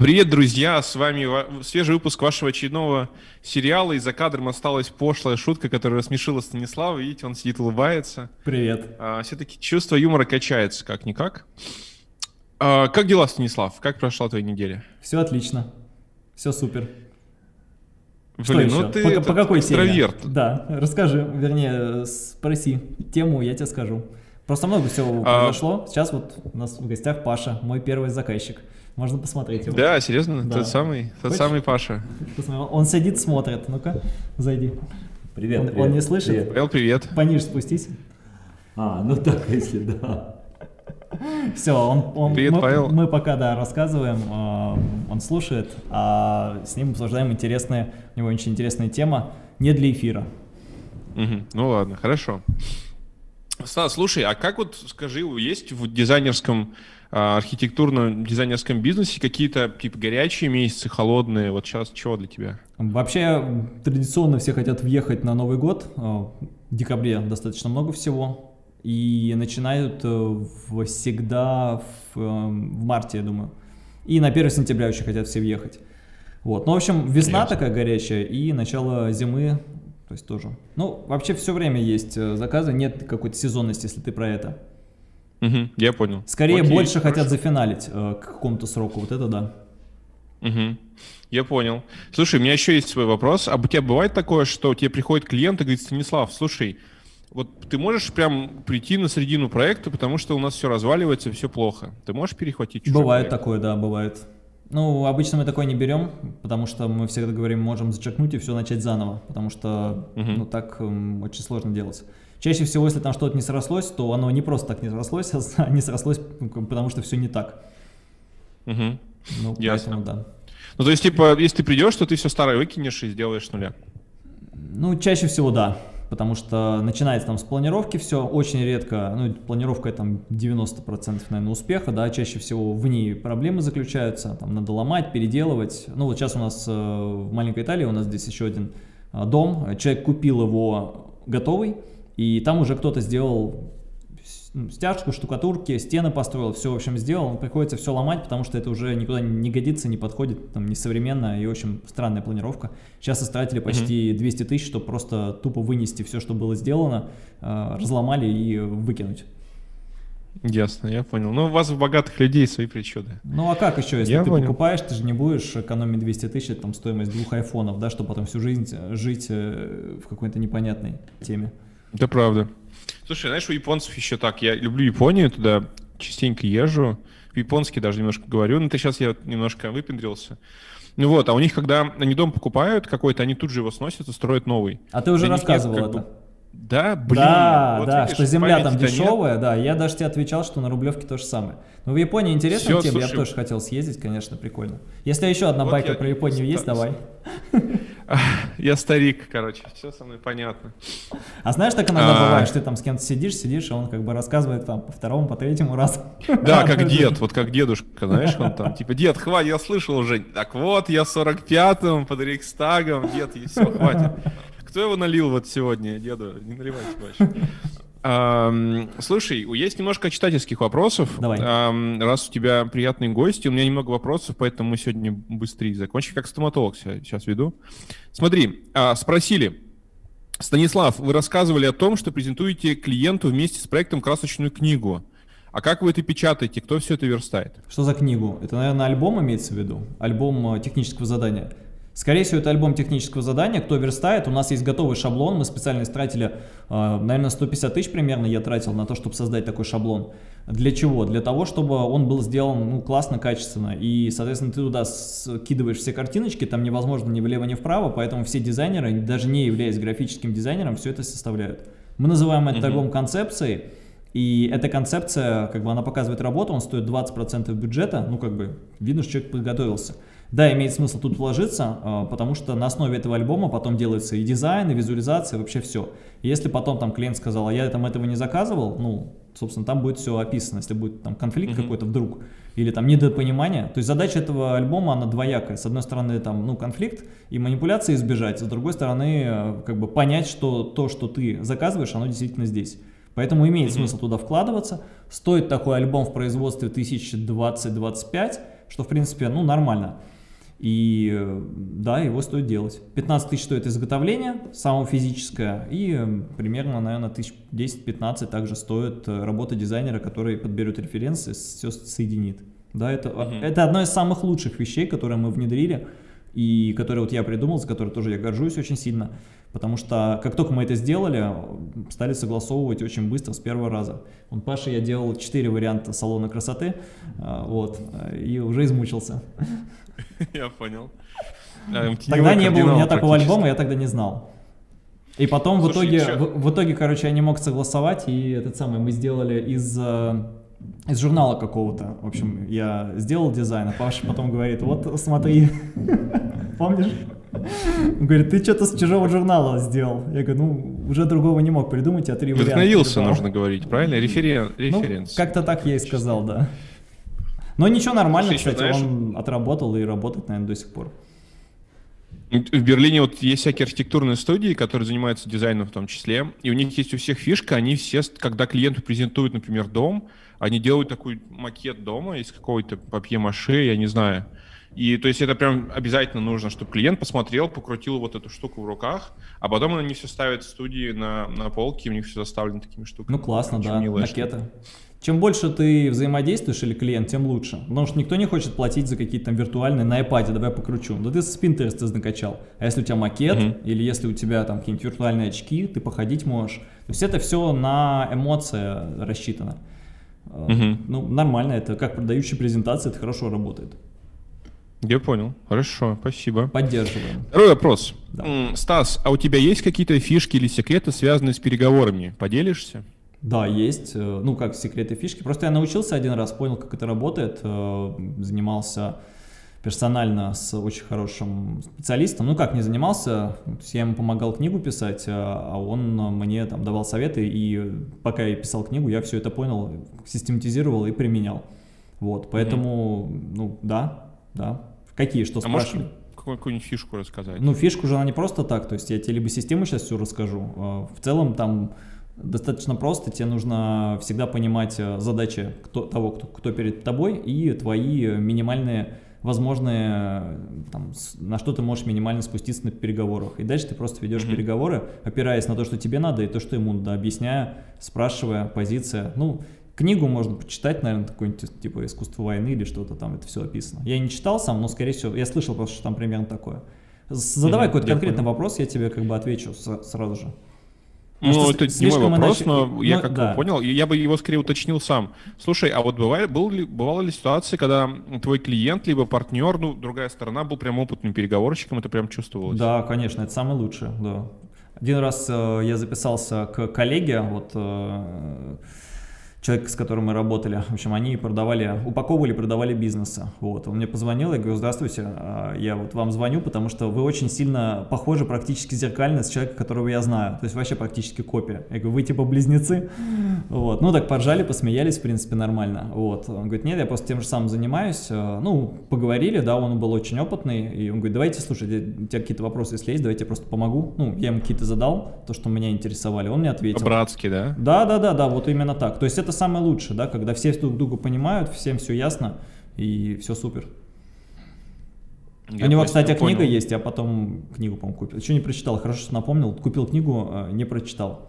Привет, друзья! С вами свежий выпуск вашего очередного сериала. И за кадром осталась пошлая шутка, которая рассмешила Станислава. Видите, он сидит, улыбается. Привет. А, все-таки чувство юмора качается, как-никак. А, как дела, Станислав? Как прошла твоя неделя? Все отлично. Все супер. Блин, Что ну еще? ты по, по какой экстраверт. теме? Да, расскажи, вернее, спроси тему, я тебе скажу. Просто много всего а... произошло. Сейчас вот у нас в гостях Паша, мой первый заказчик. Можно посмотреть его. Да, серьезно? Да. Тот самый, тот самый Паша. Он сидит, смотрит. Ну-ка, зайди. Привет, он, привет. Он не слышит? Привет. Эл, привет. Пониже спустись. А, ну так, если да. Все, он, он, Привет, мы, Павел. мы пока, да, рассказываем, э, он слушает, а с ним обсуждаем интересные, у него очень интересная тема, не для эфира. Угу, ну ладно, хорошо. Стас, слушай, а как вот, скажи, есть в дизайнерском а, архитектурном дизайнерском бизнесе какие-то типа горячие месяцы, холодные? Вот сейчас чего для тебя? Вообще традиционно все хотят въехать на Новый год. А, в декабре достаточно много всего. И начинают э, всегда в, э, в марте, я думаю. И на 1 сентября еще хотят все въехать. Вот. Ну, в общем, весна Ясно. такая горячая и начало зимы, то есть тоже. Ну, вообще все время есть э, заказы, нет какой-то сезонности, если ты про это. Угу, я понял. Скорее Окей, больше хорошо. хотят зафиналить э, к какому-то сроку, вот это да. Угу. Я понял. Слушай, у меня еще есть свой вопрос. А у тебя бывает такое, что тебе приходит клиент и говорит, Станислав, слушай, вот ты можешь прям прийти на середину проекта, потому что у нас все разваливается, все плохо. Ты можешь перехватить чужой Бывает проект? такое, да, бывает. Ну, обычно мы такое не берем, потому что мы всегда говорим, можем зачеркнуть и все начать заново, потому что, угу. ну, так um, очень сложно делать. Чаще всего, если там что-то не срослось, то оно не просто так не срослось, а не срослось, потому что все не так. Угу. Ну, Ясно. поэтому да. Ну, то есть, типа, если ты придешь, то ты все старое выкинешь и сделаешь с нуля? Ну, чаще всего да, потому что начинается там с планировки все, очень редко, ну, планировка там 90% наверное успеха, да, чаще всего в ней проблемы заключаются, там надо ломать, переделывать. Ну, вот сейчас у нас э, в маленькой Италии, у нас здесь еще один э, дом, человек купил его готовый, и там уже кто-то сделал ну, стяжку, штукатурки, стены построил, все, в общем, сделал, приходится все ломать, потому что это уже никуда не годится, не подходит, там, несовременно и, в общем, странная планировка. Сейчас истратили почти mm-hmm. 200 тысяч, чтобы просто тупо вынести все, что было сделано, э, разломали и выкинуть. Ясно, я понял. Ну, у вас у богатых людей свои причуды. Ну, а как еще, если я ты понял. покупаешь, ты же не будешь экономить 200 тысяч, там, стоимость двух айфонов, да, чтобы потом всю жизнь жить э, в какой-то непонятной теме. Это правда. Слушай, знаешь, у японцев еще так, я люблю Японию, туда частенько езжу, по-японски даже немножко говорю, но ну, это сейчас я немножко выпендрился. Ну вот, а у них, когда они дом покупают какой-то, они тут же его сносят и строят новый. А ты уже рассказывал нет, это. Бы, да, блин. Да, вот да, видишь, что земля там дешевая, нет. да. Я даже тебе отвечал, что на Рублевке то же самое. Но в Японии тема, слушай, я бы тоже хотел съездить, конечно, прикольно. Если еще одна вот байка я... про Японию есть, давай. Я старик, короче, все со мной понятно. А знаешь, так иногда а... бывает, что ты там с кем-то сидишь, сидишь, и он как бы рассказывает там по второму, по третьему разу. Да, как дед, вот как дедушка, знаешь, он там, типа, дед, хватит, я слышал уже, так вот, я 45-м под Рейхстагом, дед, и все, хватит. Кто его налил вот сегодня, деду? Не наливайте больше. Um, слушай, есть немножко читательских вопросов. Давай. Um, раз у тебя приятные гости, у меня немного вопросов, поэтому мы сегодня быстрее закончим. Как стоматолог сейчас веду. Смотри, uh, спросили. Станислав, вы рассказывали о том, что презентуете клиенту вместе с проектом красочную книгу. А как вы это печатаете? Кто все это верстает? Что за книгу? Это, наверное, альбом имеется в виду? Альбом э, технического задания. Скорее всего, это альбом технического задания. Кто верстает, у нас есть готовый шаблон. Мы специально истратили, э, наверное, 150 тысяч примерно я тратил на то, чтобы создать такой шаблон. Для чего? Для того, чтобы он был сделан ну, классно, качественно. И, соответственно, ты туда скидываешь все картиночки, там невозможно ни влево, ни вправо, поэтому все дизайнеры, даже не являясь графическим дизайнером, все это составляют. Мы называем этот альбом концепцией. И эта концепция, как бы она показывает работу, он стоит 20% бюджета, ну как бы видно, что человек подготовился. Да, имеет смысл тут вложиться, а, потому что на основе этого альбома потом делается и дизайн, и визуализация, и вообще все. если потом там клиент сказал, а я там этого не заказывал, ну, собственно, там будет все описано, если будет там конфликт mm-hmm. какой-то вдруг, или там недопонимание. То есть задача этого альбома, она двоякая. С одной стороны, там, ну, конфликт и манипуляции избежать, с другой стороны, э, как бы понять, что то, что ты заказываешь, оно действительно здесь. Поэтому имеет mm-hmm. смысл туда вкладываться. Стоит такой альбом в производстве 1020-25, что в принципе, ну, нормально. И э, да, его стоит делать. 15 тысяч стоит изготовление, само физическое, и э, примерно, наверное, тысяч 10-15 также стоит э, работа дизайнера, который подберет референсы, все соединит. Да, это, mm-hmm. это одно из самых лучших вещей, которые мы внедрили, и которые вот я придумал, за которые тоже я горжусь очень сильно. Потому что как только мы это сделали, стали согласовывать очень быстро, с первого раза. Он Паша я делал 4 варианта салона красоты, вот, и уже измучился. Я понял. А, тогда не было у меня такого альбома, я тогда не знал. И потом в итоге, в, в итоге, короче, я не мог согласовать, и этот самый мы сделали из, э, из журнала какого-то. В общем, я сделал дизайн, а Паша потом говорит, вот смотри, помнишь? Он говорит, ты что-то с чужого журнала сделал. Я говорю, ну, уже другого не мог придумать, а три варианта. Вдохновился, нужно говорить, правильно? Референ, референс. Ну, как-то так я и сказал, да. Но ничего, нормально, Слушай, кстати, знаешь... он отработал и работает, наверное, до сих пор. В Берлине вот есть всякие архитектурные студии, которые занимаются дизайном в том числе, и у них есть у всех фишка, они все, когда клиенту презентуют, например, дом, они делают такой макет дома из какой-то папье-маше, я не знаю. И то есть это прям обязательно нужно, чтобы клиент посмотрел, покрутил вот эту штуку в руках, а потом они все ставят в студии на, на полке, у них все заставлено такими штуками. Ну классно, Очень да, макеты. Чем больше ты взаимодействуешь или клиент, тем лучше. Потому что никто не хочет платить за какие-то там виртуальные на iPad, давай покручу. Да ты с Pinterest накачал. А если у тебя макет, mm-hmm. или если у тебя там какие-нибудь виртуальные очки, ты походить можешь. То есть это все на эмоции рассчитано. Mm-hmm. Ну, нормально, это как продающая презентация, это хорошо работает. Я понял. Хорошо, спасибо. Поддерживаем. Второй вопрос. Да. Стас, а у тебя есть какие-то фишки или секреты, связанные с переговорами? Поделишься? Да, есть. Э, ну, как секреты фишки. Просто я научился один раз, понял, как это работает. Э, занимался персонально с очень хорошим специалистом. Ну, как не занимался, я ему помогал книгу писать, э, а он мне там давал советы, и пока я писал книгу, я все это понял, систематизировал и применял. Вот, поэтому, mm-hmm. ну, да, да. Какие, что а спрашивали? какую-нибудь фишку рассказать? Ну, фишку же она не просто так, то есть я тебе либо систему сейчас все расскажу, в целом там достаточно просто. Тебе нужно всегда понимать э, задачи кто, того, кто, кто перед тобой, и твои минимальные возможные, там, на что ты можешь минимально спуститься на переговорах. И дальше ты просто ведешь mm-hmm. переговоры, опираясь на то, что тебе надо, и то, что ему надо, объясняя, спрашивая, позиция. Ну, книгу можно почитать, наверное, какой-нибудь типа «Искусство войны» или что-то там, это все описано. Я не читал сам, но, скорее всего, я слышал просто, что там примерно такое. Задавай mm-hmm, какой-то конкретный понял. вопрос, я тебе как бы отвечу сразу же. Ну, это не мой вопрос, но ну, я как да. понял, я бы его скорее уточнил сам. Слушай, а вот бывает, был ли, бывала ли ситуация, когда твой клиент, либо партнер, ну, другая сторона, был прям опытным переговорщиком, это прям чувствовалось? Да, конечно, это самое лучшее, да. Один раз э, я записался к коллеге, вот... Э, человек, с которым мы работали, в общем, они продавали, упаковывали, продавали бизнесы. Вот, он мне позвонил, я говорю, здравствуйте, а, я вот вам звоню, потому что вы очень сильно похожи практически зеркально с человеком, которого я знаю, то есть вообще практически копия. Я говорю, вы типа близнецы? Вот, ну так поржали, посмеялись, в принципе, нормально. Вот, он говорит, нет, я просто тем же самым занимаюсь. А, ну, поговорили, да, он был очень опытный, и он говорит, давайте, слушай, у тебя какие-то вопросы, если есть, давайте я просто помогу. Ну, я ему какие-то задал, то, что меня интересовали, он мне ответил. По-братски, да? Да, да, да, да, вот именно так. То есть это это самое лучшее, да, когда все друг друга понимают, всем все ясно и все супер. Я У него, кстати, понял. книга есть, я потом книгу, по-моему, купил. Еще не прочитал, хорошо, что напомнил. Купил книгу, а, не прочитал.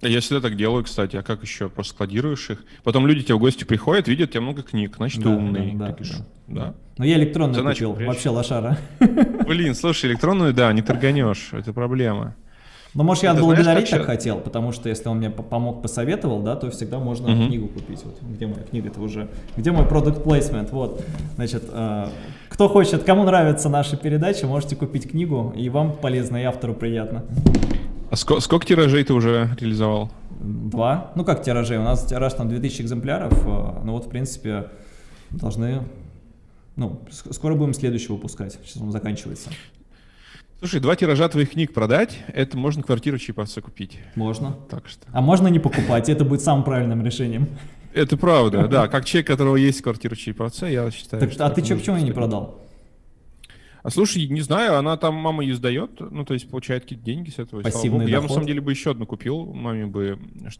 Я всегда так делаю, кстати. А как еще? Просто складируешь их. Потом люди тебе в гости приходят, видят, у тебя много книг, значит, да, ты умный. Да, да, да. да. Но я электронную купил, вообще лошара. Блин, слушай, электронную, да, не торганешь, это проблема. Ну, может, я отблагодарить так хотел, потому что если он мне помог, посоветовал, да, то всегда можно угу. книгу купить. Вот, где моя книга-то уже? Где мой продукт placement? Вот, значит, э, кто хочет, кому нравятся наши передачи, можете купить книгу, и вам полезно, и автору приятно. А сколько, сколько тиражей ты уже реализовал? Два. Ну, как тиражей? У нас тираж там 2000 экземпляров, э, ну вот, в принципе, должны ну, скоро будем следующий выпускать. Сейчас он заканчивается. Слушай, два тиража твоих книг продать, это можно квартиру Чайповца купить. Можно. Так что. А можно не покупать, это будет самым правильным решением. Это правда, да. Как человек, у которого есть квартира Чайповца, я считаю, так, А ты что, почему не продал? А слушай, не знаю, она там мама ей сдает, ну, то есть получает какие-то деньги с этого. Пассивный Я, на самом деле, бы еще одну купил маме бы,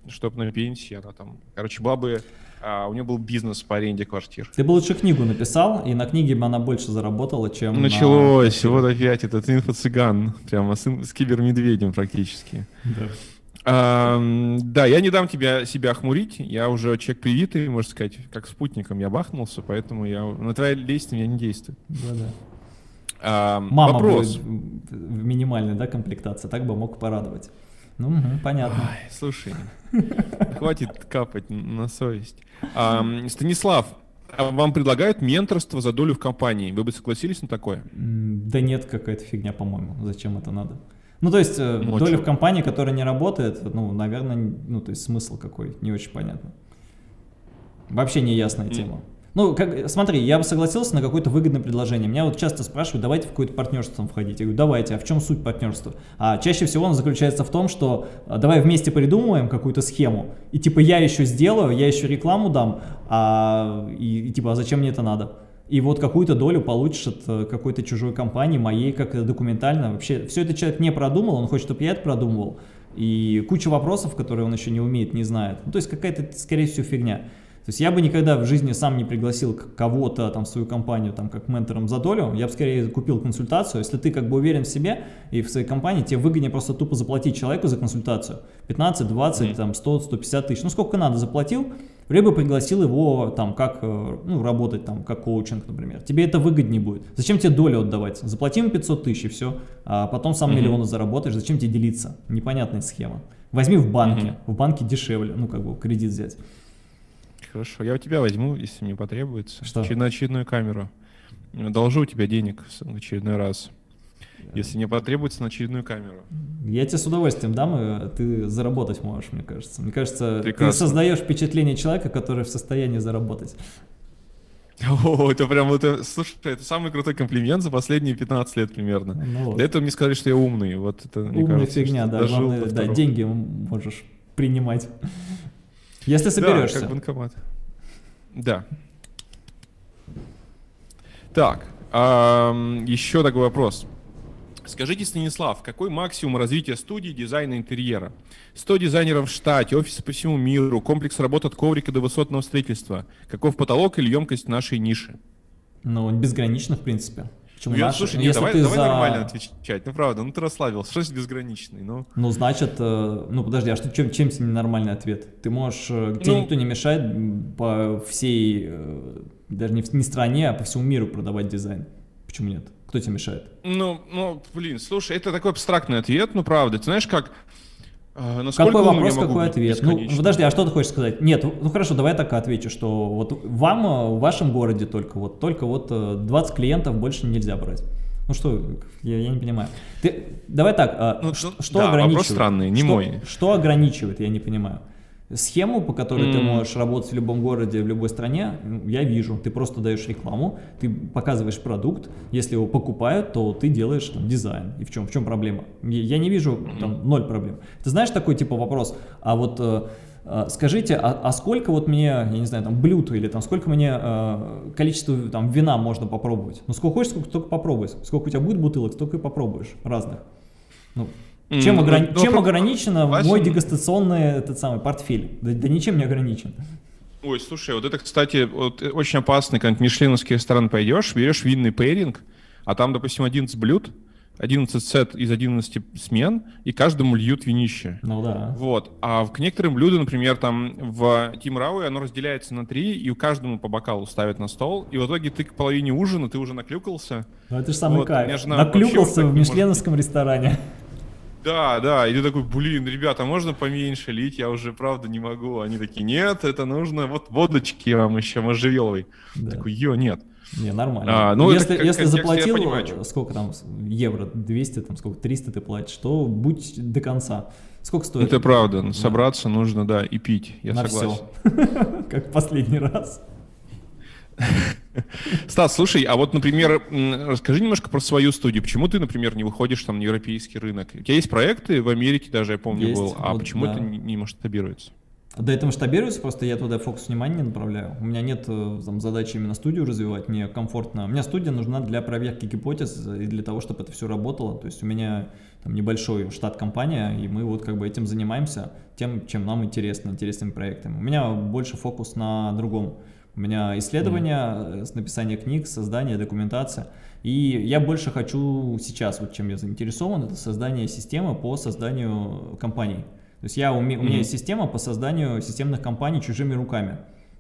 чтобы на пенсии она там... Короче, была бы... а, у нее был бизнес по аренде квартир. Ты бы лучше книгу написал, и на книге бы она больше заработала, чем на Началось, квартире. вот опять этот инфо-цыган, прямо с, с кибермедведем практически. Да. Ам, да, я не дам тебя, себя хмурить, я уже человек привитый, можно сказать, как спутником я бахнулся, поэтому я, на твои действия я не действую. Да-да. Ам, Мама вопрос. будет в минимальной, да, комплектации, так бы мог порадовать. Ну, мгм, понятно. Ай, слушай, хватит капать на совесть. Станислав, а вам предлагают менторство за долю в компании. Вы бы согласились на такое? Да нет, какая-то фигня, по-моему. Зачем это надо? Ну, то есть, э, Ну, а доля в компании, которая не работает, ну, наверное, ну, то есть, смысл какой, не очень понятно. Вообще неясная М. тема. Ну, как, смотри, я бы согласился на какое-то выгодное предложение. Меня вот часто спрашивают, давайте в какое-то партнерство входить. Я говорю, давайте, а в чем суть партнерства? А чаще всего оно заключается в том, что а, давай вместе придумаем какую-то схему, и типа я еще сделаю, я еще рекламу дам, а, и, и типа, а зачем мне это надо? И вот какую-то долю получишь от э, какой-то чужой компании, моей, как документально. Вообще, все это человек не продумал, он хочет, чтобы я это продумывал. И куча вопросов, которые он еще не умеет, не знает. Ну, то есть какая-то, скорее всего, фигня. То есть я бы никогда в жизни сам не пригласил кого-то там в свою компанию там как ментором за долю, я бы скорее купил консультацию. Если ты как бы уверен в себе и в своей компании, тебе выгоднее просто тупо заплатить человеку за консультацию. 15, 20, Мгм. там 100, 150 тысяч, ну сколько надо заплатил, либо пригласил его там как, э, ну работать там как коучинг, например. Тебе это выгоднее будет. Зачем тебе долю отдавать? Заплати ему 500 тысяч и все, а потом сам Мгм. миллионы заработаешь, зачем тебе делиться? Непонятная схема. Возьми в банке, Мгм. в банке дешевле, ну как бы кредит взять. Хорошо, я у тебя возьму, если мне потребуется. Что? На очередную камеру. Должу у тебя денег в очередной раз. Если мне потребуется на очередную камеру. Я тебе с удовольствием дам, и ты заработать можешь, мне кажется. Мне кажется, ты Прекрасно. создаешь впечатление человека, который в состоянии заработать. О, это прям вот, э, слушай, это самый крутой комплимент за последние 15 лет примерно. Ну вот. До этого мне сказали, что я умный. Вот это, мне Умная кажется, фигня, да. Главное, да, деньги можешь принимать. Если Да, соберешься. как банкомат. Да. Так, еще такой вопрос. Скажите, Станислав, какой максимум развития студии дизайна интерьера? 100 дизайнеров в штате, офисы по всему миру, комплекс работ от коврика до высотного строительства. Каков потолок или емкость нашей ниши? Ну, безгранично, в принципе. Почему Я- наши- слушай, нет, Если давай, ты давай за- нормально отвечать. Ну правда, ну ты расслабился. Что ж безграничный? Ну, Ну, значит, э, ну подожди, а что, чем, чем тебе ненормальный ответ? Ты можешь, э, тебе Ну- никто не мешает по всей, э, даже не, в- не стране, а по всему миру продавать дизайн. Почему нет? Кто тебе мешает? ну, ну, блин, слушай, это такой абстрактный ответ, ну правда. Ты знаешь, как... э, насколько Какой вопрос, я какой ответ? Ну, подожди, а что ты хочешь сказать? Нет, ну хорошо, давай так отвечу, что вот вам э, в вашем городе только вот, только вот э, 20 клиентов больше нельзя брать. Ну что, я, я не понимаю. Ты, давай так, а, Ну, ш- ну, что да, ограничивает? вопрос странный, не что, мой. Что ограничивает, я не понимаю. Схему, по которой ты М. можешь работать в любом городе, в любой стране, я вижу. Ты просто даешь рекламу, ты показываешь продукт, если его покупают, то ты делаешь там, дизайн. И в чем, в чем проблема? Я я не вижу там ноль проблем. Ты знаешь такой типа вопрос, а вот э, э, скажите, а, а сколько вот мне, я не знаю, там блюд или там сколько мне э, количество там вина можно попробовать? Ну сколько хочешь, сколько только попробуй. Сколько у тебя будет бутылок, столько и попробуешь разных. Ну, М, чем, ну, ограни- ну, чем ограничено Согласен. мой дегустационный этот самый портфель? Да, да ничем не ограничен. Ой, слушай, вот это, кстати, вот э, очень опасный, когда в мишленовский ресторан пойдешь, берешь винный пейринг, а там, допустим, 11 блюд, 11 сет из 11 смен, и каждому льют винище. Ну да. Вот. А к некоторым блюдам, например, там в Тим Рауэ оно разделяется на три, и каждому по бокалу ставят на стол, и в итоге ты к половине ужина, ты уже наклюкался. Ну это же самый Вот, кайф. вообще Наклюкался в не может мишленовском ресторане. Да, да, и ты такой, блин, ребята, можно поменьше лить, я уже правда не могу. Они такие, нет, это нужно, вот водочки вам еще можжевеловой. Да. Такой, ё, нет. Не, нормально. А, ну, это если как если контекст, я заплатил, понимаю, сколько там, евро, 200, там сколько, 300 ты платишь, то будь до конца. Сколько стоит? Это правда, Да. собраться нужно, да, и пить, я На согласен. все. Как в последний раз. Стас, слушай, а вот, например, расскажи немножко про свою студию. Почему ты, например, не выходишь там на европейский рынок? У тебя есть проекты в Америке даже, я помню, Есть, был, а вот, почему да. это не, не масштабируется? Да, это масштабируется, просто я туда фокус внимания не направляю. У меня нет э, там, задачи именно студию развивать, мне комфортно. У меня студия нужна для проверки гипотез и для того, чтобы это все работало. То есть у меня там небольшой штат компания, и мы вот как бы этим занимаемся, тем, чем нам интересно, интересными проектами. У меня больше фокус на другом. У меня исследования, mm. написание книг, создание, документация. И я больше хочу сейчас, вот чем я заинтересован, это создание системы по созданию компаний. То есть я, у, меня, mm-hmm. у меня есть система по созданию системных компаний чужими руками.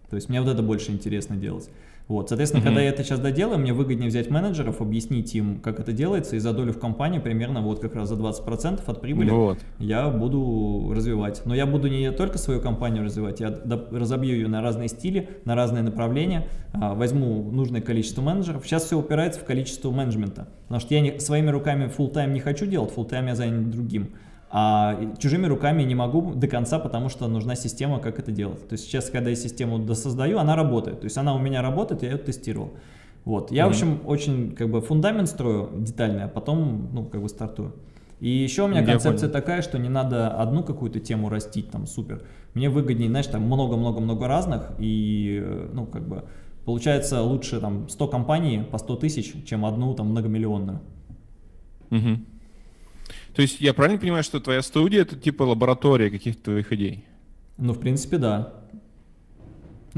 То есть мне вот это больше интересно делать. Вот, соответственно, mm-hmm. когда я это сейчас доделаю, мне выгоднее взять менеджеров, объяснить им, как это делается, и за долю в компании примерно вот как раз за 20% от прибыли вот. я буду развивать. Но я буду не только свою компанию развивать, я разобью ее на разные стили, на разные направления, а, возьму нужное количество менеджеров. Сейчас все упирается в количество менеджмента, потому что я не, своими руками full time не хочу делать, full time я занят другим. А чужими руками не могу до конца, потому что нужна система, как это делать. То есть сейчас, когда я систему досоздаю, она работает. То есть она у меня работает, я ее тестировал. Вот. Я, mm-hmm. в общем, очень как бы фундамент строю детальный, а потом, ну, как бы стартую. И еще у меня я концепция понял. такая, что не надо одну какую-то тему растить, там, супер. Мне выгоднее, знаешь, там много-много-много разных, и, ну, как бы, получается лучше, там, 100 компаний по 100 тысяч, чем одну, там, многомиллионную. Угу. То есть я правильно понимаю, что твоя студия это типа лаборатория каких-то твоих идей? Ну, в принципе, да.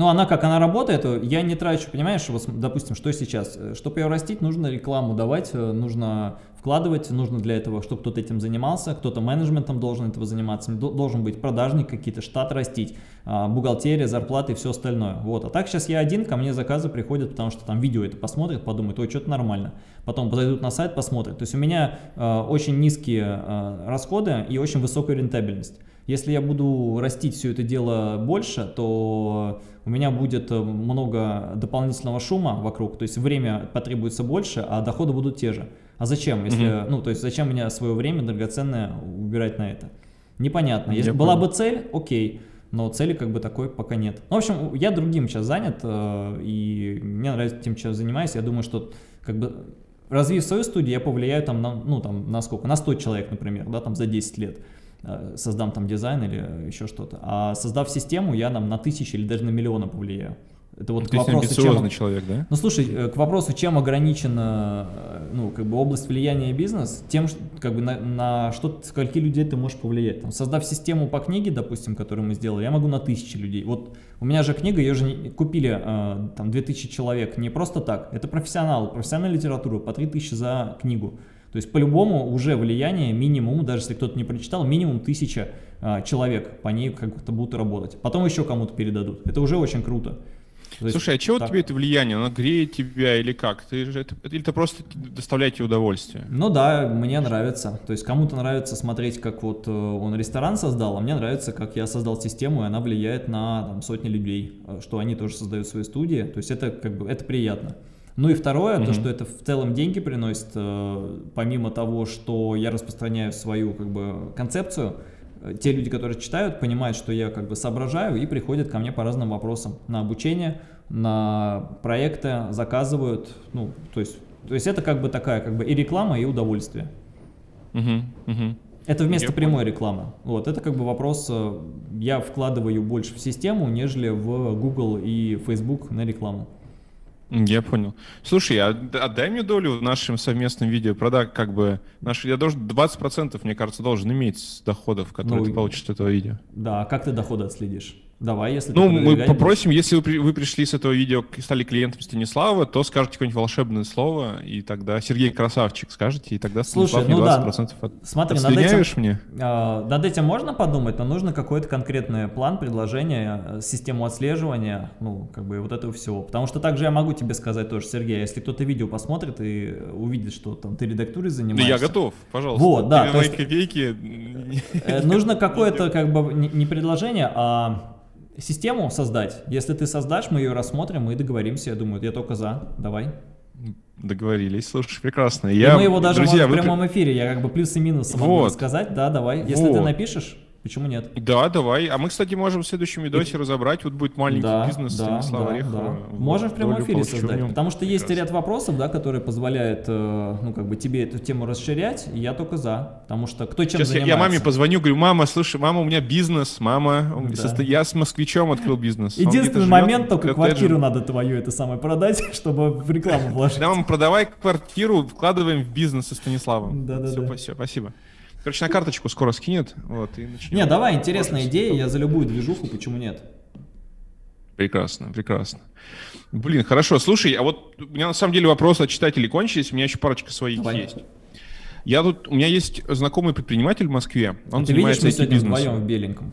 Ну, она как она работает, я не трачу, понимаешь, вот, допустим, что сейчас? Чтобы ее растить, нужно рекламу давать, э, нужно вкладывать, нужно для этого, чтобы кто-то этим занимался, кто-то менеджментом должен этого заниматься, должен быть продажник какие-то, штат растить, а, бухгалтерия, зарплаты и все остальное. Вот. А так сейчас я один, ко мне заказы приходят, потому что там видео это посмотрят, подумают, ой, что-то нормально. Потом зайдут на сайт, посмотрят. То есть у меня э, очень низкие э, расходы и очень высокая рентабельность. Если я буду растить все это дело больше, то у меня будет много дополнительного шума вокруг, то есть время потребуется больше, а доходы будут те же. А зачем, если, mm-hmm. ну, то есть зачем мне свое время драгоценное убирать на это? Непонятно. Если я была понял. бы цель, окей, но цели как бы такой пока нет. Ну, в общем, я другим сейчас занят, э, и мне нравится тем, чем занимаюсь. Я думаю, что как бы развив свою студию, я повлияю там на, ну, там, на сколько? На 100 человек, например, да, там за 10 лет э, создам там дизайн или еще что-то. А создав систему, я там на тысячи или даже на миллионы повлияю. Это вот Ты к вопросу, чем... человек, да? Ну, слушай, э, к вопросу, чем ограничена, э, ну, как бы область влияния бизнес, тем, как бы на, на что, скольки людей ты можешь повлиять. Там, создав систему по книге, допустим, которую мы сделали, я могу на тысячи людей. Вот у меня же книга, ее же купили э, там 2000 человек не просто так. Это профессионалы, профессиональная литература, по 3000 за книгу. То есть по-любому уже влияние минимум, даже если кто-то не прочитал, минимум тысяча э, человек по ней как-то будут работать. Потом еще кому-то передадут. Это уже очень круто. Есть, Слушай, а чего так... тебе это влияние? Оно греет тебя или как? Ты же это, или это просто доставляет тебе удовольствие? Ну да, мне нравится. То есть кому-то нравится смотреть, как вот э, он ресторан создал, а мне нравится, как я создал систему, и она влияет на там, сотни людей, э, что они тоже создают свои студии. То есть это как бы это приятно. Ну и второе, mm-hmm. то, что это в целом деньги приносит, э, помимо того, что я распространяю свою как бы концепцию, те люди, которые читают, понимают, что я как бы соображаю и приходят ко мне по разным вопросам на обучение, на проекты, заказывают, ну, то есть, то есть это как бы такая как бы и реклама, и удовольствие. Угу. Это вместо я прямой понял. рекламы. Вот, это как бы вопрос, э, я вкладываю больше в систему, нежели в Google и Facebook на рекламу. Я понял. Слушай, а отдай мне долю в нашем совместном видео, продай как бы, наш, я должен 20%, мне кажется, должен иметь с доходов, которые ну, ты получишь от этого видео. Да, а как ты доходы отследишь? Давай, если Ну, мы попросим, если вы, вы пришли с этого видео и стали клиентом Станислава, то скажете какое-нибудь волшебное слово, и тогда Сергей красавчик скажете, и тогда Слушай, ну 20% да, от... смотри, над этим, мне? Э, над этим можно подумать, но нужно какой-то конкретный план, предложение, э, систему отслеживания, ну, как бы вот этого всего. Потому что также я могу тебе сказать тоже, Сергей, если кто-то видео посмотрит и увидит, что там ты редактурой занимаешься. Да я готов, пожалуйста. Вот, да. Тебе мои есть, копейки. Э, нужно какое-то как бы не предложение, а систему создать. Если ты создашь, мы ее рассмотрим и договоримся. Я думаю, я только за. Давай. Договорились, слушай, прекрасно. Я, и мы его даже друзья, в прямом эфире, я как бы плюс и минус вот. могу рассказать, да, давай. Если вот. ты напишешь, Почему нет? Да, давай. А мы, кстати, можем в следующем видосе разобрать. Вот будет маленький Да, бизнес да, Станислава да, Орехова. да. Можем в прямом эфире создать, потому что есть ряд вопросов, да, которые позволяют, э, ну, как бы тебе эту тему расширять, и я только за, потому что кто чем Сейчас я, занимается. я маме позвоню, говорю, мама, слушай, мама, у меня бизнес, мама, Да. состо- я с москвичом открыл бизнес. Единственный момент, только квартиру надо твою это самое продать, чтобы в рекламу вложить. Да, мама, продавай квартиру, вкладываем в бизнес со Станиславом. Да-да-да. Все, спасибо. Короче, на карточку скоро скинет, вот, и начнем. Не, давай, интересная идея, я за любую движуху, почему нет? Прекрасно, прекрасно. Блин, хорошо. Слушай, а вот у меня на самом деле вопросы от читателей кончились, у меня еще парочка своих Давай. есть. Я тут, у меня есть знакомый предприниматель в Москве, он А Ты видишь, занимается мы этим сегодня вдвоем в беленьком.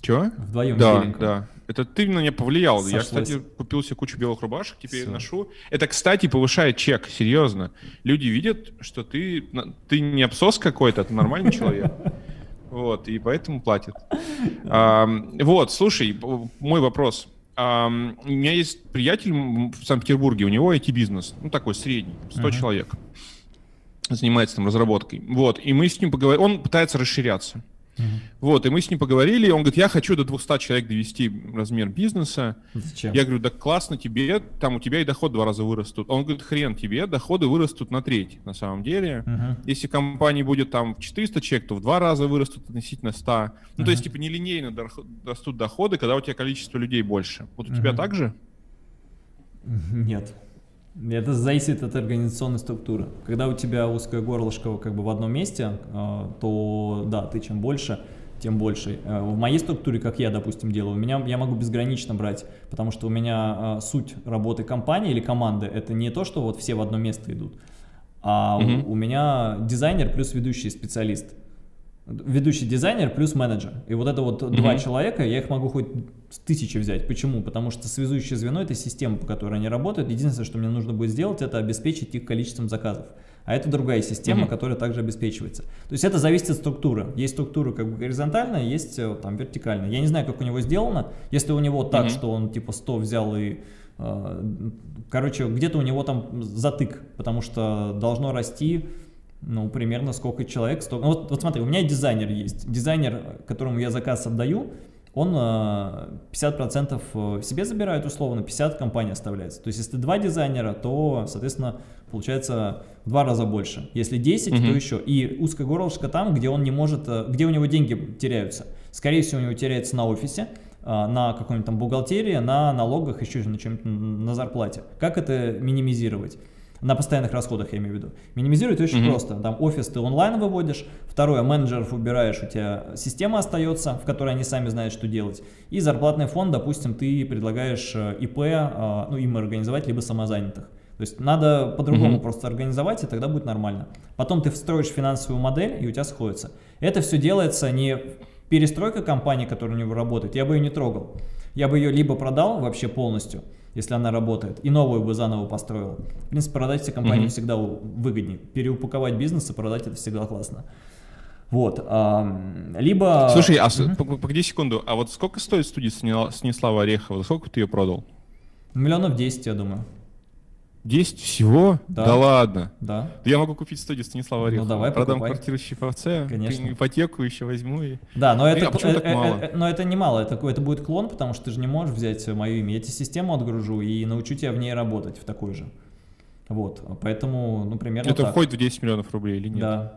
Чего? Вдвоем в Да, беленьком. да. Это ты на меня повлиял. Я, Сошлось. кстати, купил себе кучу белых рубашек, теперь Всё. ношу. Это, кстати, повышает чек, серьезно. Люди видят, что ты, ты не абсос какой-то, ты нормальный человек. Вот, и поэтому платят. Вот, слушай, мой вопрос. У меня есть приятель в Санкт-Петербурге, у него IT-бизнес, ну такой средний, 100 Ага. человек. Занимается там разработкой. Вот, и мы с ним поговорили, он пытается расширяться. Вот, и мы с ним поговорили, и он говорит, я хочу до 200 человек довести размер бизнеса. Зачем? Я говорю, да классно тебе, там у тебя и доход два раза вырастут. Он говорит, хрен тебе, доходы вырастут на треть, на самом деле. Мгм. Если компания будет там в 400 человек, то в два раза вырастут относительно 100. Ну, то есть, типа, нелинейно растут доходы, когда у тебя количество людей больше. Вот у тебя Мгм. так же? Нет. Это зависит от организационной структуры. Когда у тебя узкое горлышко как бы в одном месте, э, то да, ты чем больше, тем больше. Э, В моей структуре, как я, допустим, делаю, у меня я могу безгранично брать, потому что у меня э, суть работы компании или команды это не то, что вот все в одно место идут, а у- Мгм. у меня дизайнер плюс ведущий специалист ведущий дизайнер плюс менеджер. И вот это вот два Мгм. человека, я их могу хоть тысячи взять. Почему? Потому что связующее звено — это система, по которой они работают. Единственное, что мне нужно будет сделать, это обеспечить их количеством заказов. А это другая система, Мгм. которая также обеспечивается. То есть это зависит от структуры. Есть структура как бы горизонтальная, есть э, там вертикальная. Я не знаю, как у него сделано. Если у него так, Мгм. что он типа 100 взял и э, короче, где-то у него там затык, потому что должно расти ну, примерно сколько человек, столько. Ну, вот, вот смотри, у меня дизайнер есть. Дизайнер, которому я заказ отдаю, он э, 50% себе забирает условно, 50% компания оставляется. То есть, если два дизайнера, то, соответственно, получается в два раза больше. Если 10, то Мгм. еще. И узкое горлышко там, где он не может, э, где у него деньги теряются. Скорее всего, у него теряется на офисе, э, на какой-нибудь там бухгалтерии, на налогах, еще на чем-то, на зарплате. Как это минимизировать? На постоянных расходах, я имею в виду. Минимизировать очень Мгм. просто. Там офис ты онлайн выводишь, второе, менеджеров убираешь, у тебя система остается, в которой они сами знают, что делать. И зарплатный фонд, допустим, ты предлагаешь э, ИП, э, ну, им организовать, либо самозанятых. То есть надо по-другому Мгм. просто организовать, и тогда будет нормально. Потом ты встроишь финансовую модель, и у тебя сходится. Это все делается не перестройка компании, которая у него работает, я бы ее не трогал. Я бы ее либо продал вообще полностью, если она работает, и новую бы заново построил. В принципе, продать все компании Мгм. всегда выгоднее. Переупаковать бизнес и продать это всегда классно. Вот. ам, либо... Слушай, а п- погоди секунду, а вот сколько стоит студия Станислава Орехова? Сколько ты ее продал? Миллионов 10, я думаю. 10 всего? Да. ладно. Да. Да я могу купить студию Станислава Ну, Орехова. давай, Продам покупай. квартиру в Щиповце, Конечно. ипотеку еще возьму. И... Да, но это, а почему так э, э, мало? э, но это не мало, это, это будет клон, потому что ты же не можешь взять мое имя. Я тебе систему отгружу и научу тебя в ней работать, в такой же. Вот, поэтому, ну, примерно Это так. входит в 10 миллионов рублей или нет? Да.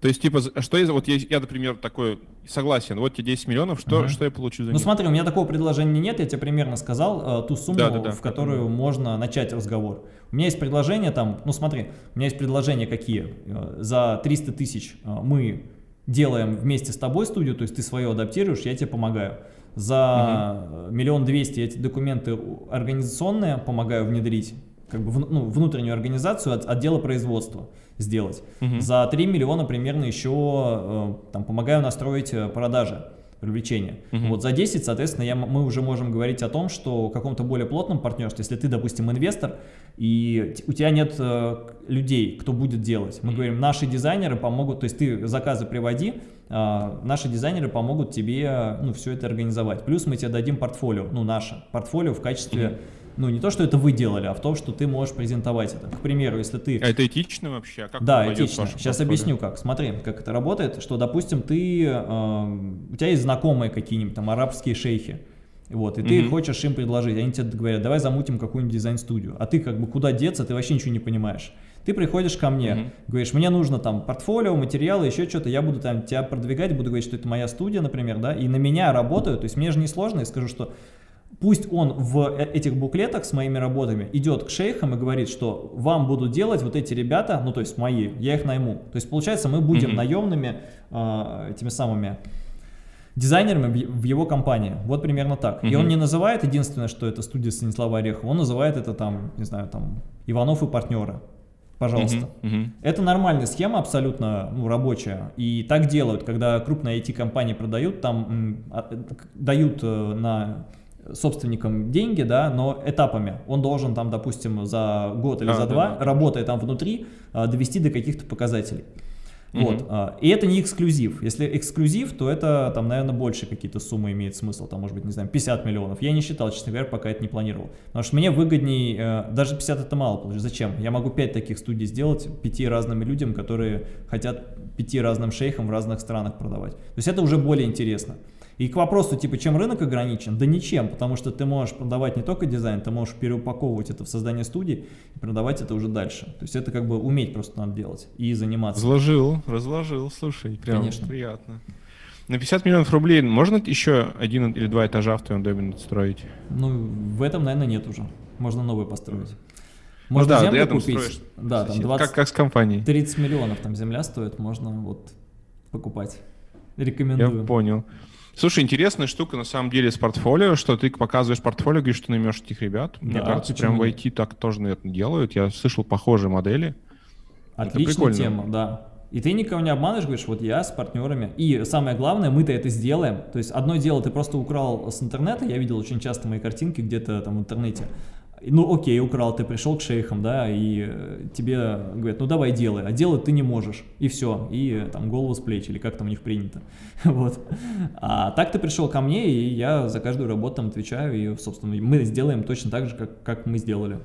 То есть, типа, что я, вот я, я, например, такой согласен, вот тебе 10 миллионов, что, Мгм. что я получу за Ну них? смотри, у меня такого предложения нет, я тебе примерно сказал э, ту сумму, Да-да-да. в которую можно начать разговор. У меня есть предложение там, ну смотри, у меня есть предложения какие. Э, За 300 тысяч э, мы делаем вместе с тобой студию, то есть ты свое адаптируешь, я тебе помогаю. За миллион двести эти документы организационные помогаю внедрить, как бы ну, внутреннюю организацию от отдела производства сделать. Мгм. За 3 миллиона примерно еще э, там, помогаю настроить э, продажи, привлечение. Мгм. Вот за 10, соответственно, я, мы уже можем говорить о том, что о каком-то более плотном партнерстве, если ты, допустим, инвестор, и у тебя нет э, людей, кто будет делать. Мы говорим, наши дизайнеры помогут, то есть ты заказы приводи, а, наши дизайнеры помогут тебе ну, все это организовать. Плюс мы тебе дадим портфолио, ну, наше портфолио в качестве ну, не то, что это вы делали, а в том, что ты можешь презентовать это. К примеру, если ты... А это этично вообще? А как да, этично. Сейчас портфолио? объясню как. Смотри, как это работает, что, допустим, ты, э, у тебя есть знакомые какие-нибудь там арабские шейхи, вот, и ты Мгм. хочешь им предложить, они тебе говорят, давай замутим какую-нибудь дизайн-студию, а ты как бы куда деться, ты вообще ничего не понимаешь. Ты приходишь ко мне, Мгм. говоришь, мне нужно там портфолио, материалы, еще что-то, я буду там тебя продвигать, буду говорить, что это моя студия, например, да, и на меня работают, то есть мне же не сложно, я скажу, что пусть он в э- этих буклетах с моими работами идет к шейхам и говорит, что вам будут делать вот эти ребята, ну то есть мои, я их найму. То есть получается мы будем Мгм. наемными а, этими самыми дизайнерами в, его компании. Вот примерно так. И Мгм. он не называет единственное, что это студия Станислава Орехова, он называет это там, не знаю, там Иванов и партнеры. Пожалуйста. Мгм, мгм. Это нормальная схема, абсолютно ну, рабочая. И так делают, когда крупные IT-компании продают, там м, а, э, дают э, на собственникам деньги, да, но этапами. Он должен там, допустим, за год или Да, за да, два, да. работая там внутри, а, довести до каких-то показателей. Мгм. Вот. а, И это не эксклюзив. Если эксклюзив, то это там, наверное, больше какие-то суммы имеет смысл. Там, может быть, не знаю, 50 миллионов. Я не считал, честно говоря, пока это не планировал. Потому что мне выгодней, э, даже 50 это мало, потому что зачем? Я могу 5 таких студий сделать, пяти разным людям, которые хотят пяти разным шейхам в разных странах продавать. То есть это уже более интересно. И к вопросу, типа, чем рынок ограничен? Да ничем, потому что ты можешь продавать не только дизайн, ты можешь переупаковывать это в создание студий и продавать это уже дальше. То есть это как бы уметь просто надо делать и заниматься. Разложил, разложил, слушай, прям Конечно. приятно. На 50 миллионов рублей можно еще один или два этажа в твоем доме строить? Ну, в этом, наверное, нет уже. Можно новый построить. Ну Можно да, землю купить. строишь Да, там сосед. 20, Как, как с компанией. 30 миллионов там земля стоит, можно вот покупать. Я Рекомендую. понял. Слушай, интересная штука на самом деле с портфолио, что ты показываешь портфолио, говоришь, что наймешь этих ребят. Мне Да, кажется, прям в? IT так тоже, наверное, делают. Я слышал похожие модели. Отличная тема, да. И ты никого не обманываешь, говоришь, вот я с партнерами. И самое главное, мы-то это сделаем. То есть одно дело, ты просто украл с интернета, я видел очень часто мои картинки где-то там в интернете. Ну окей, украл, ты пришел к шейхам, да, и э, тебе говорят, ну давай делай, а делать ты не можешь, и все, и э, там голову с плеч, или как там у них принято, вот. А так ты пришел ко мне, и я за каждую работу там отвечаю, и, собственно, мы сделаем точно так же, как, как мы сделали.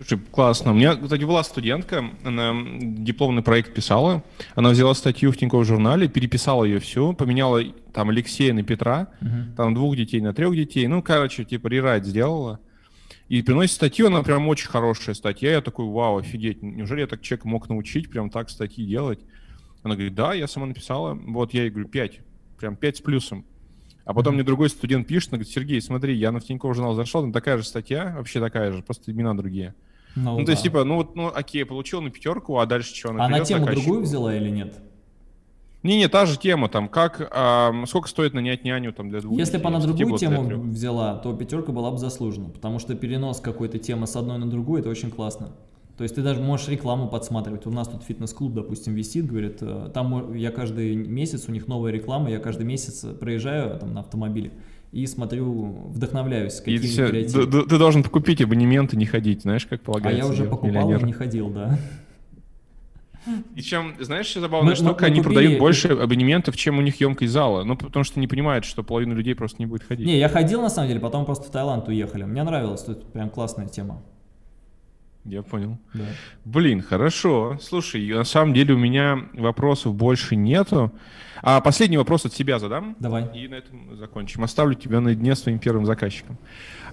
Слушай, классно. У меня, кстати, была студентка, она дипломный проект писала. Она взяла статью в Тинькофф журнале, переписала ее всю, поменяла там Алексея на Петра, Мгм. там двух детей на трех детей. Ну, короче, типа рерайт сделала. И приносит статью, она прям очень хорошая статья. Я такой, вау, офигеть, неужели я так человека мог научить прям так статьи делать? Она говорит, да, я сама написала. Вот я ей говорю, пять. Прям пять с плюсом. А потом мне другой студент пишет, он говорит, Сергей, смотри, я на Тинькофф журнал зашел, там такая же статья, вообще такая же, просто имена другие. Ну, то есть, да. типа, ну вот, ну, окей, получил на пятерку, а дальше что? А на тему другую взяла или нет? Не-не, та же тема, там, как, ам, сколько стоит нанять няню там для двух Если бы она другую тему взяла, то пятерка была бы заслужена, потому что перенос какой-то темы с одной на другую это очень классно. То есть ты даже можешь рекламу подсматривать. У нас тут фитнес-клуб, допустим, висит, говорит, э, там я каждый месяц, у них новая реклама, я каждый месяц проезжаю там на автомобиле и смотрю, вдохновляюсь, И креативы. д- д- ты должен купить абонемент и не ходить, знаешь, как А полагается. я уже покупал и не ходил, да. И чем, знаешь, что забавная Мы- штука, мы они купили- продают больше абонементов, чем у них емкость зала. Ну, потому что не понимают, что половина людей просто не будет ходить. Не, я ходил на самом деле, потом просто в Таиланд уехали. Мне нравилось, тут прям классная тема. Я понял. Да. Блин, хорошо. Слушай, на самом деле у меня вопросов больше нету. А последний вопрос от себя задам. Давай. И на этом закончим. Оставлю тебя наедине с твоим первым заказчиком.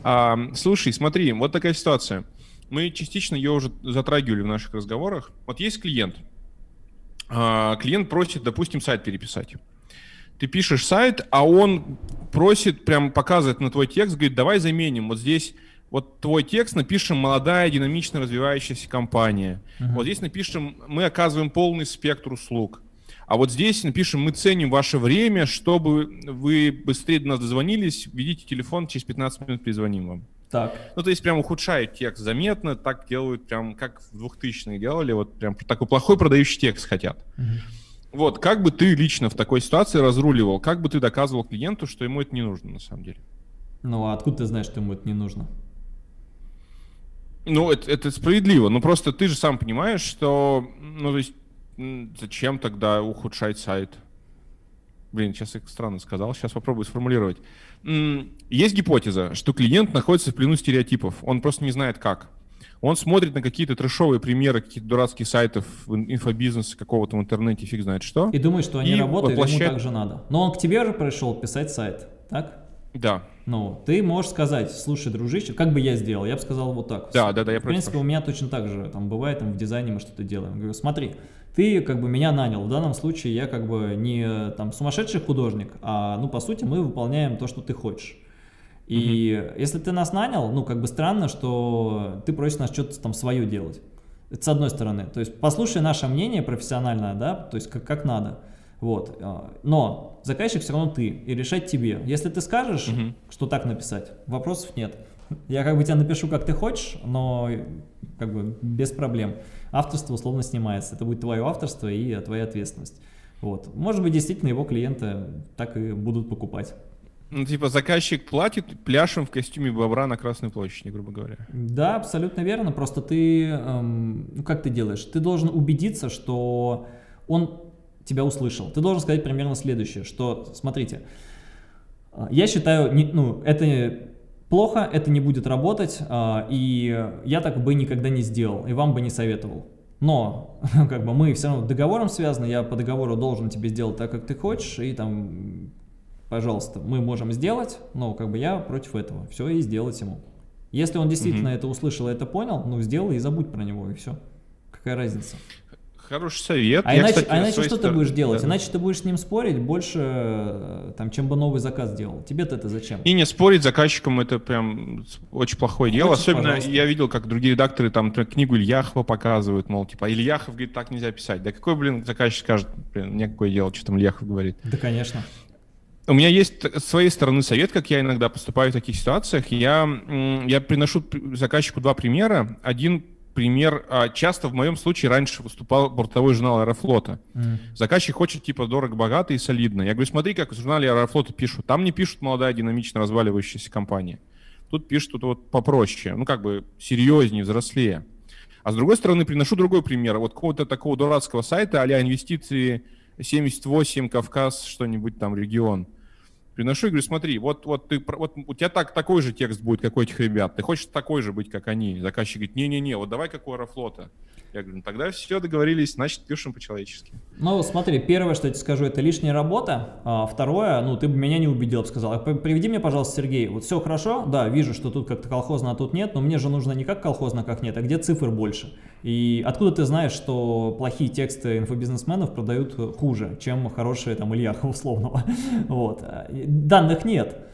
А, слушай, смотри, вот такая ситуация. Мы частично ее уже затрагивали в наших разговорах. Вот есть клиент. А, клиент просит, допустим, сайт переписать. Ты пишешь сайт, а он просит, прям показывает на твой текст, говорит, давай заменим. Вот здесь вот твой текст напишем «молодая, динамично развивающаяся компания». Мгм. Вот здесь напишем «мы оказываем полный спектр услуг». А вот здесь напишем «мы ценим ваше время, чтобы вы быстрее до нас дозвонились, введите телефон, через 15 минут перезвоним вам». Так. Ну, то есть прям ухудшают текст заметно, так делают прям как в 2000-х делали, вот прям такой плохой продающий текст хотят. Мгм. Вот, как бы ты лично в такой ситуации разруливал, как бы ты доказывал клиенту, что ему это не нужно на самом деле? Ну, а откуда ты знаешь, что ему это не нужно? Ну, это, это справедливо, но просто ты же сам понимаешь, что, ну, то есть, зачем тогда ухудшать сайт? Блин, сейчас я странно сказал, сейчас попробую сформулировать. Есть гипотеза, что клиент находится в плену стереотипов, он просто не знает как. Он смотрит на какие-то трешовые примеры каких-то дурацких сайтов, инфобизнеса какого-то в интернете, фиг знает что. И думает, что они и работают, воплощает... ему так же надо. Но он к тебе же пришел писать сайт, так? Да. Ну, ты можешь сказать, слушай, дружище, как бы я сделал? Я бы сказал вот так. Да, да, да, я В принципе, прошу. у меня точно так же, там, бывает, там, в дизайне мы что-то делаем. Я говорю, смотри, ты, как бы, меня нанял, в данном случае я, как бы, не, там, сумасшедший художник, а, ну, по сути, мы выполняем то, что ты хочешь. И mm-hmm. если ты нас нанял, ну, как бы странно, что ты просишь нас что-то там свое делать. Это с одной стороны. То есть послушай наше мнение профессиональное, да, то есть как, как надо. Вот. А, но заказчик все равно ты, и решать тебе. Если ты скажешь, угу. что так написать, вопросов нет. Я как бы тебя напишу, как ты хочешь, но как бы без проблем. Авторство условно снимается. Это будет твое авторство и твоя ответственность. Вот. Может быть, действительно его клиенты так и будут покупать. Ну, типа, заказчик платит пляшем в костюме бобра на Красной площади, грубо говоря. Да, абсолютно верно. Просто ты, эм, ну, как ты делаешь? Ты должен убедиться, что он тебя услышал. Ты должен сказать примерно следующее, что, смотрите, э, я считаю, ну, это плохо, это не будет работать, э, и я так бы никогда не сделал, и вам бы не советовал. Но, как бы, мы все равно договором связаны, я по договору должен тебе сделать так, как ты хочешь, и там, пожалуйста, мы можем сделать, но, как бы, я против этого. Все, и сделать ему. Если он действительно mm-hmm. это услышал и это понял, ну, сделай и забудь про него, и все. Какая разница? Хороший совет. А Я, иначе, кстати, а иначе что стороны... ты будешь делать? Да. Иначе ты будешь с ним спорить больше, э, там, чем бы новый заказ делал. Тебе-то это зачем? И не спорить с заказчиком это прям очень плохое дело. Хочешь, Особенно пожалуйста. я видел, как другие редакторы там книгу Ильяхова показывают, мол, типа, Ильяхов говорит, так нельзя писать. Да какой, блин, заказчик скажет, блин, мне какое дело, что там Ильяхов говорит. Да, конечно. У меня есть с своей стороны совет, как я иногда поступаю в таких ситуациях. Я, я приношу заказчику два примера. Один пример. А, часто в моем случае раньше выступал бортовой журнал Аэрофлота. Mm. Заказчик хочет типа дорого, богато и солидно. Я говорю, смотри, как в журнале Аэрофлота пишут. Там не пишут молодая, динамично разваливающаяся компания. Тут пишут тут вот попроще, ну как бы серьезнее, взрослее. А с другой стороны, приношу другой пример. Вот какого-то такого дурацкого сайта а инвестиции 78, Кавказ, что-нибудь там, регион. Приношу и говорю, смотри, вот, вот, ты, вот у тебя так, такой же текст будет, как у этих ребят. Ты хочешь такой же быть, как они? Заказчик говорит, не-не-не, вот давай как у Аэрофлота. Я говорю, ну тогда все, договорились, значит, пишем по-человечески. Ну, смотри, первое, что я тебе скажу, это лишняя работа. А второе, ну, ты бы меня не убедил, бы сказал. Приведи мне, пожалуйста, Сергей, вот все хорошо, да, вижу, что тут как-то колхозно, а тут нет, но мне же нужно не как колхозно, как нет, а где цифр больше. И откуда ты знаешь, что плохие тексты инфобизнесменов продают хуже, чем хорошие там Ильяхова условного? Вот. Данных нет.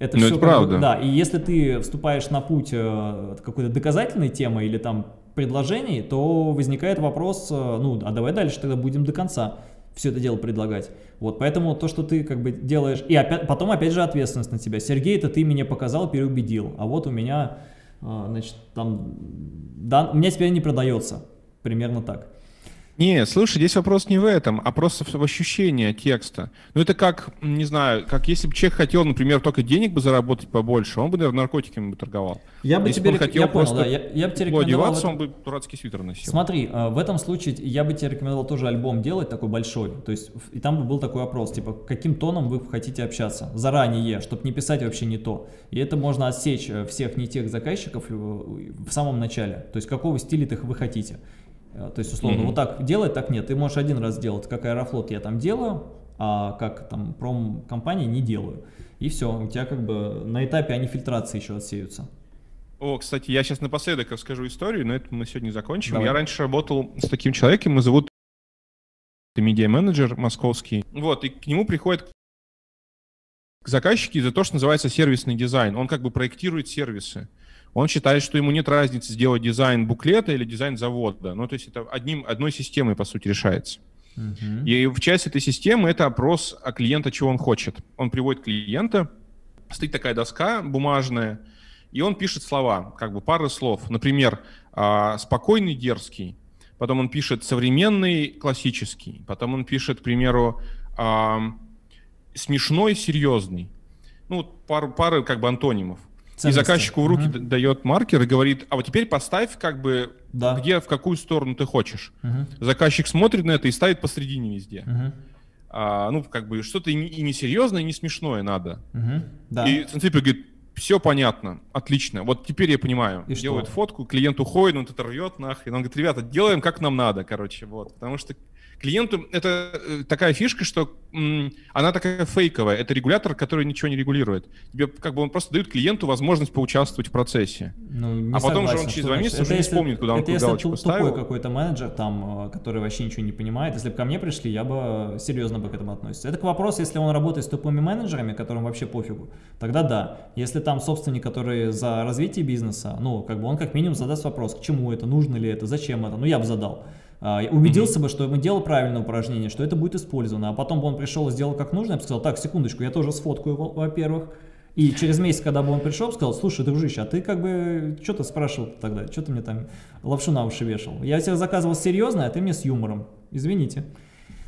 Это Но ну, все это правда. Да, и если ты вступаешь на путь э, какой-то доказательной темы или там предложений, то возникает вопрос, э, ну, а давай дальше тогда будем до конца все это дело предлагать. Вот, поэтому то, что ты как бы делаешь, и опять, потом опять же ответственность на тебя. Сергей, это ты мне показал, переубедил, а вот у меня, э, значит, там, да, у меня теперь не продается, примерно так. Не, слушай, здесь вопрос не в этом, а просто в ощущении текста. Ну это как, не знаю, как если бы человек хотел, например, только денег бы заработать побольше, он бы, наверное, наркотиками бы торговал. Я бы если тебе бы он хотел я понял, да, я, я бы тебе рекомендовал... одеваться, он бы дурацкий свитер носил. Смотри, э, в этом случае я бы тебе рекомендовал тоже альбом делать такой большой, то есть и там бы был такой вопрос, типа, каким тоном вы хотите общаться заранее, чтобы не писать вообще не то. И это можно отсечь э, всех не тех заказчиков э, в самом начале, то есть какого стиля вы хотите. Э, то есть, условно, mm-hmm. вот так делать, так нет. Ты можешь один раз сделать, как Аэрофлот я там делаю, а как там пром-компании не делаю. И все, у тебя как бы на этапе они фильтрации еще отсеются. О, кстати, я сейчас напоследок расскажу историю, но это мы сегодня закончим. Давай. Я раньше работал с таким человеком, его зовут медиа-менеджер московский. Вот, и к нему приходят заказчики за то, что называется сервисный дизайн. Он как бы проектирует сервисы. Он считает, что ему нет разницы сделать дизайн буклета или дизайн завода. Ну, то есть это одним, одной системой, по сути, решается. Uh-huh. И в части этой системы это опрос о клиента, чего он хочет. Он приводит клиента, стоит такая доска бумажная, и он пишет слова, как бы пары слов. Например, а, спокойный, дерзкий. Потом он пишет современный, классический. Потом он пишет, к примеру, смешной, серьезный. Ну, пару, пары как бы антонимов. Ценности. И заказчику в руки угу. дает маркер и говорит, а вот теперь поставь как бы, да. где, в какую сторону ты хочешь. Угу. Заказчик смотрит на это и ставит посредине везде. Угу. а, ну, как бы что-то и не, и не серьезное, и не смешное надо. Мгм. Да. И Центипи говорит, все понятно, отлично, вот теперь я понимаю. И что? Делает фотку, клиент уходит, он это рвет нахрен. Он говорит, ребята, делаем как нам надо, короче, вот. Потому что клиенту это э, такая фишка, что она такая фейковая. Это регулятор, который ничего не регулирует. Тебе как бы он просто дает клиенту возможность поучаствовать в процессе. Ну, А потом же он согласен, через два месяца уже не вспомнит, куда он Это какую если галочку ту- тупой поставил. какой-то менеджер, там, э, который вообще ничего не понимает. Если бы ко мне пришли, я бы серьезно бы к этому относился. Это к вопросу, если он работает с тупыми менеджерами, которым вообще пофигу, тогда да. Если там собственник, который за развитие бизнеса, ну, как бы он как минимум задаст вопрос, к чему это, нужно ли это, зачем это, ну, я бы задал. А, Убедился бы, что ему делал правильное упражнение, что это будет использовано, а потом бы он пришел и сделал как нужно, я бы сказал, так, секундочку, я тоже сфоткаю, во- во-первых, и через месяц, когда бы он пришел, сказал, слушай, дружище, а ты как бы, что ты спрашивал тогда, что ты мне там лапшу на уши вешал? Я тебе заказывал серьезно, а ты мне с юмором. Извините.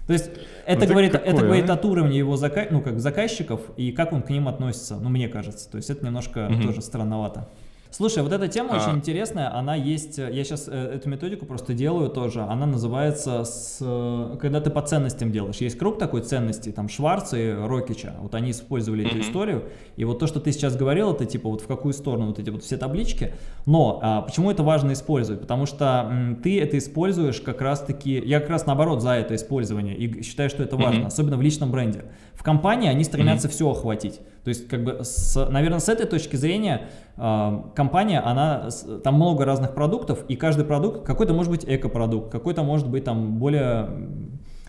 То есть это, ты говорит, какой, это а? говорит от уровня его зака... ну, как заказчиков и как он к ним относится, ну, мне кажется. То есть это немножко Мгм. тоже странновато. Слушай, вот эта тема А. очень интересная, она есть, э, я сейчас эту методику просто делаю тоже, она называется, с, э, когда ты по ценностям делаешь. Есть круг такой ценностей, там Шварца и Рокича, вот они использовали эту историю, и вот то, что ты сейчас говорил, это типа вот в какую сторону вот эти вот все таблички, но а, почему это важно использовать? Потому что м, ты это используешь как раз-таки, я как раз наоборот за это использование и считаю, что это важно, особенно в личном бренде. В компании они стремятся все охватить. То есть, как бы, с, наверное, с этой точки зрения а, компания, она, там много разных продуктов, и каждый продукт, какой-то может быть эко-продукт, какой-то может быть там более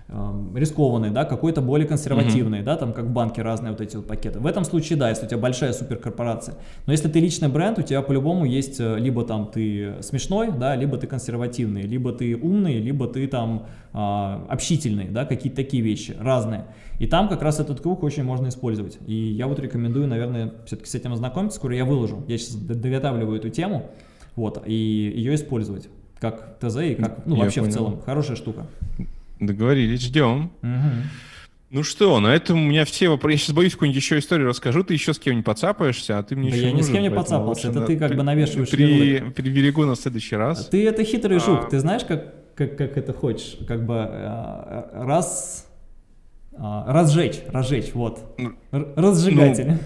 рискованный, да, какой-то более консервативный, да, там как в банке разные вот эти вот пакеты. В этом случае, да, если у тебя большая суперкорпорация. Но если ты личный бренд, у тебя по-любому есть э, либо там ты смешной, да, либо ты консервативный, либо ты умный, либо ты там а, общительный, да, какие-то такие вещи разные. И там как раз этот круг очень можно использовать. И я вот рекомендую, наверное, все-таки с этим ознакомиться. Скоро я выложу. Я сейчас доготавливаю эту тему, вот, и ее использовать как ТЗ и как, ну, Я вообще в понял. целом. Хорошая штука. Договорились, ждем. Ну что, на этом у меня все вопросы. Я сейчас боюсь какую-нибудь еще историю расскажу. Ты еще с кем-нибудь подцапаешься, а ты мне Да еще я ни с нужен, кем не подцапался, это да, ты как при- бы навешиваешь при- ярлык. Приберегу на следующий раз. Ты это хитрый жук, А. ты знаешь, как, как, как это хочешь, как бы э, раз... а, разжечь, разжечь, вот. Ну, разжигатель.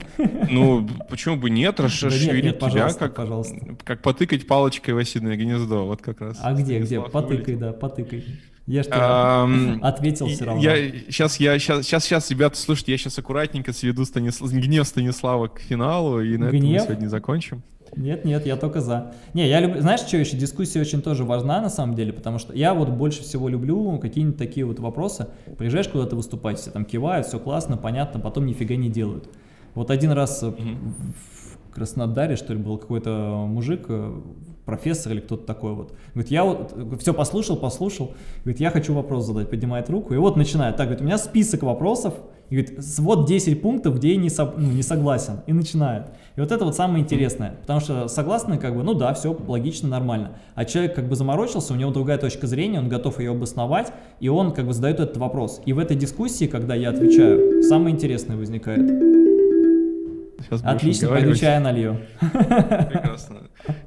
Ну, почему бы нет? Да нет, нет, Расшевелить тебя, пожалуйста, как, пожалуйста. как потыкать палочкой в осиное гнездо. Вот как раз. А где, где? Потыкай, да, потыкай. Я тебе Ам, ответил все равно. Я, сейчас, я, сейчас, сейчас, сейчас, ребята, слушайте, я сейчас аккуратненько сведу Станислав, гнев Станислава к финалу, и на этом мы Гнев? сегодня закончим. Нет, нет, я только за. Не, я люблю, знаешь, что еще? Дискуссия очень тоже важна на самом деле, потому что я вот больше всего люблю какие-нибудь такие вот вопросы. Приезжаешь куда-то выступать, все там кивают, все классно, понятно, потом нифига не делают. Вот один раз в Краснодаре, что ли, был какой-то мужик, э, профессор или кто-то такой вот. Говорит, я вот все послушал, послушал. Говорит, я хочу вопрос задать. Поднимает руку. И вот начинает. Так, говорит, у меня список вопросов. И говорит, вот 10 пунктов, где я не, со- ну, не согласен. И начинает. И вот это вот самое интересное. Потому что согласны, как бы, ну да, все логично, нормально. А человек как бы заморочился, у него другая точка зрения, он готов ее обосновать, и он как бы задает этот вопрос. И в этой дискуссии, когда я отвечаю, самое интересное возникает. Сейчас Отлично, пойду чая налью. Прекрасно.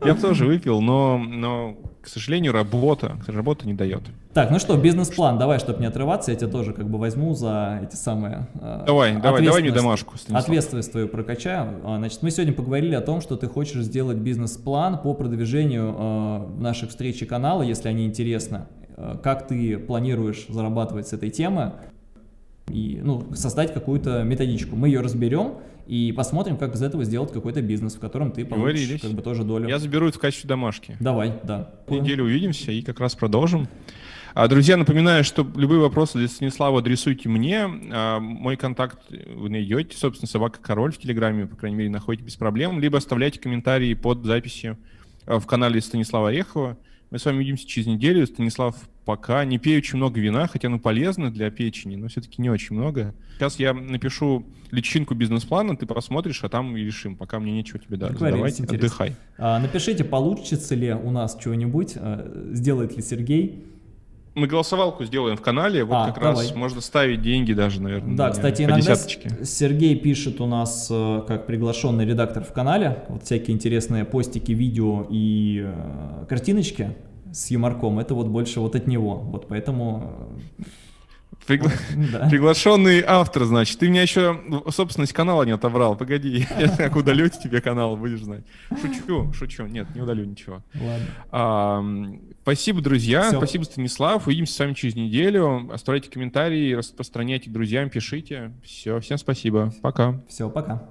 Я бы тоже выпил, но, но, к сожалению, работа, работа не дает. Так, ну что, бизнес-план, давай, чтобы не отрываться, я тебя тоже как бы возьму за эти самые... э, Давай, давай, давай мне ответственность- домашку, Станислав. Ответственность твою прокачаю. А, Значит, мы сегодня поговорили о том, что ты хочешь сделать бизнес-план по продвижению э, наших встреч и канала, если они интересны. Э, Как ты планируешь зарабатывать с этой темы и ну, создать какую-то методичку. Мы ее разберем и посмотрим, как из этого сделать какой-то бизнес, в котором ты получишь как бы тоже долю. Я заберу это в качестве домашки. Давай, да. В неделю увидимся и как раз продолжим. А, Друзья, напоминаю, что любые вопросы для Станислава адресуйте мне. А, Мой контакт вы найдете, собственно, собака король в Телеграме, по крайней мере, находите без проблем. Либо оставляйте комментарии под записью а, в канале Станислава Орехова. Мы с вами увидимся через неделю. Станислав, пока. Не пей очень много вина, хотя оно полезно для печени, но все-таки не очень много. Сейчас я напишу личинку бизнес-плана, ты посмотришь, а там и решим. Пока мне нечего тебе да, задавать. интересно. Отдыхай. А, Напишите, получится ли у нас чего-нибудь, э, сделает ли Сергей. Мы голосовалку сделаем в канале, вот А, как раз давай. можно ставить деньги даже, наверное. Да, на- кстати, иногда десяточке. С- Сергей пишет у нас э, как приглашенный редактор в канале, вот всякие интересные постики, видео и э, картиночки с юморком, это вот больше вот от него, вот поэтому... Пригла- Да. Приглашенный автор, значит. Ты меня еще собственность канала не отобрал. Погоди, я как удалю тебе канал, будешь знать. Шучу, шучу. Нет, не удалю ничего. Ладно. А, Спасибо, друзья. Всё. Спасибо, Станислав. Увидимся с вами через неделю. Оставляйте комментарии, распространяйте друзьям, пишите. Все, всем спасибо. Пока. Все, пока.